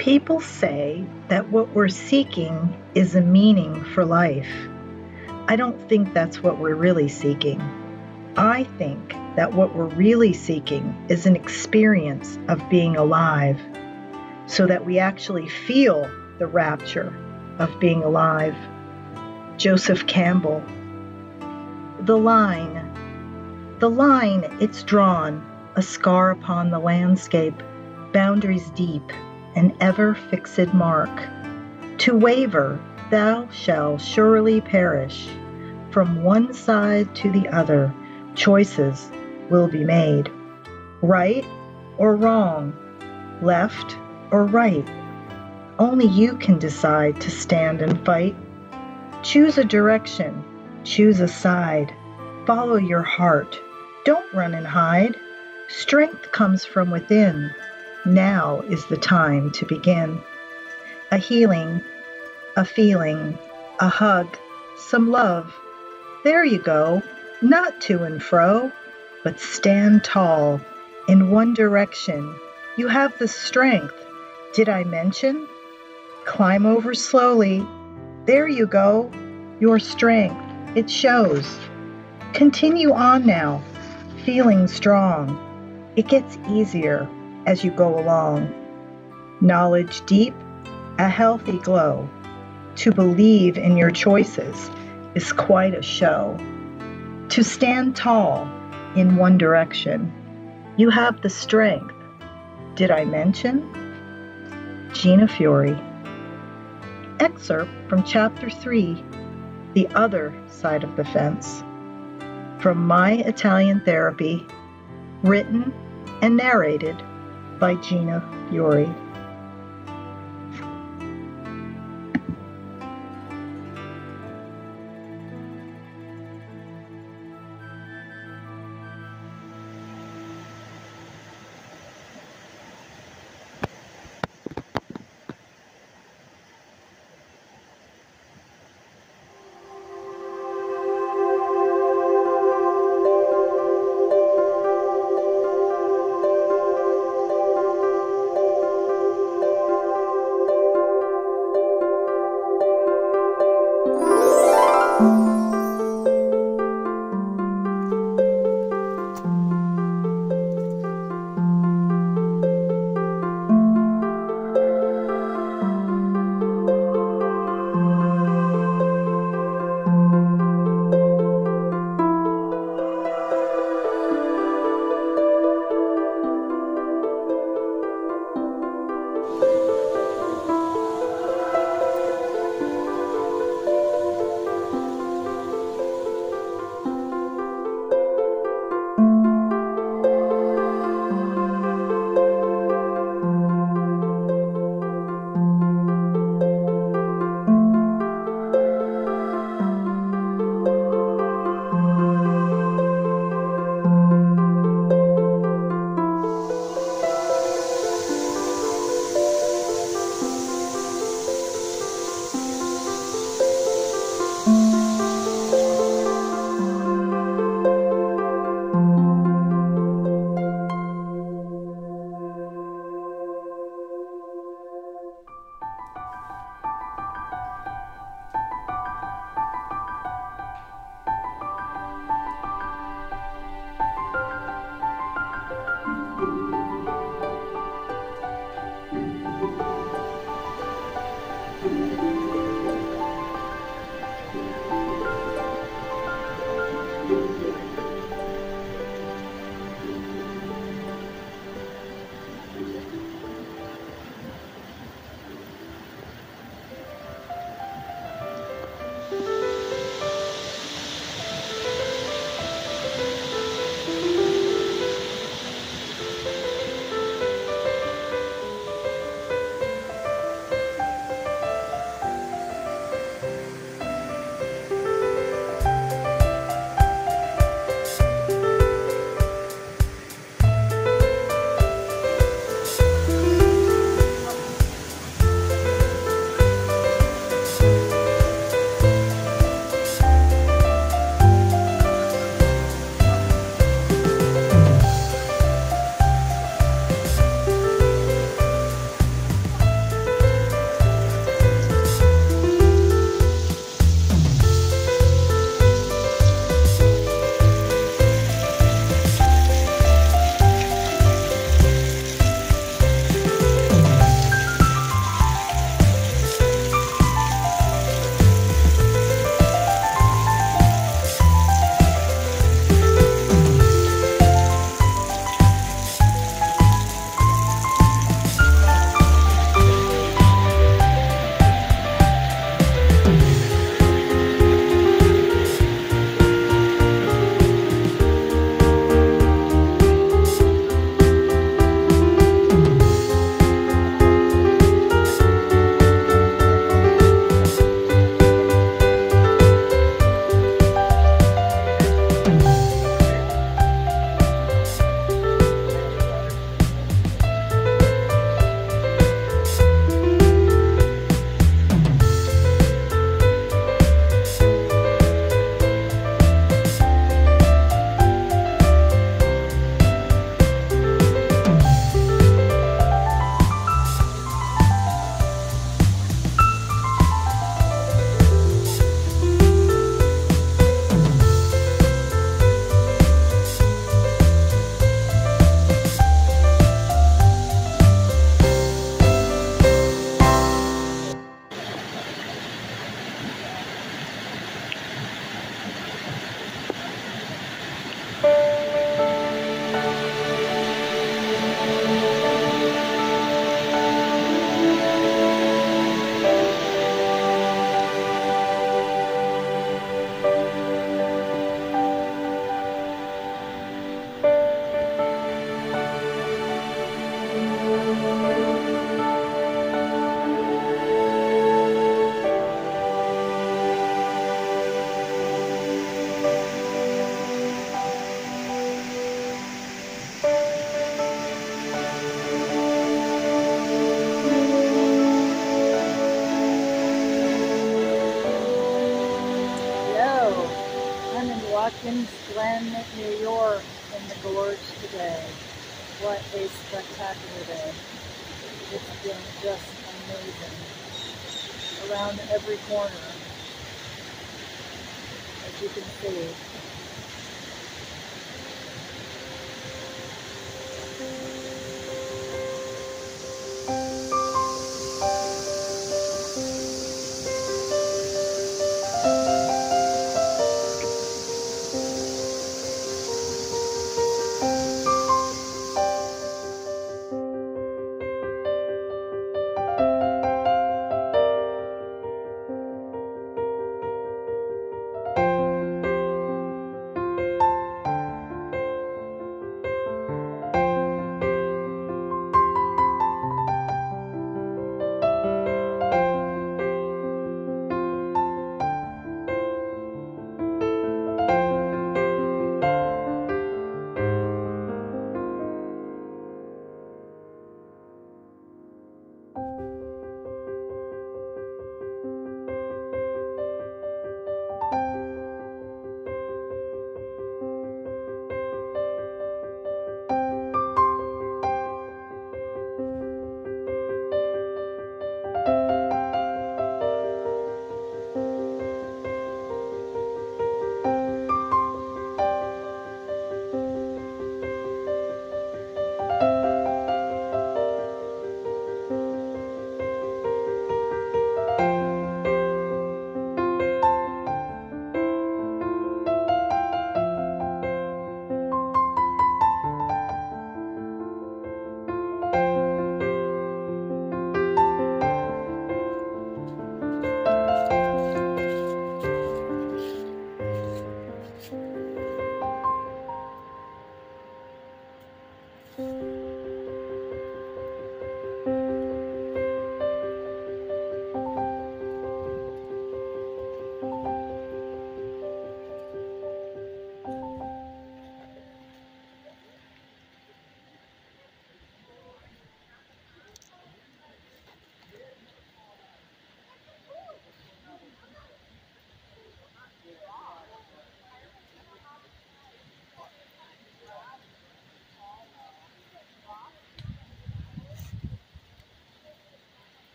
People say that what we're seeking is a meaning for life. I don't think that's what we're really seeking. I think that what we're really seeking is an experience of being alive so that we actually feel the rapture of being alive. Joseph Campbell. The line. The line, it's drawn, a scar upon the landscape, boundaries deep an ever fixed mark. To waver, thou shalt surely perish. From one side to the other, choices will be made. Right or wrong, left or right. Only you can decide to stand and fight. Choose a direction, choose a side, follow your heart. Don't run and hide. Strength comes from within. Now is the time to begin. A healing, a feeling, a hug, some love. There you go, not to and fro, but stand tall in one direction. You have the strength. Did I mention? Climb over slowly. There you go, your strength. It shows. Continue on now, feeling strong. It gets easier as you go along. Knowledge deep, a healthy glow. To believe in your choices is quite a show. To stand tall in one direction, you have the strength. Did I mention? Gina Fiore. Excerpt from Chapter 3 The Other Side of the Fence. From My Italian Therapy, written and narrated by Gina Fiore. Around every corner, as you can see.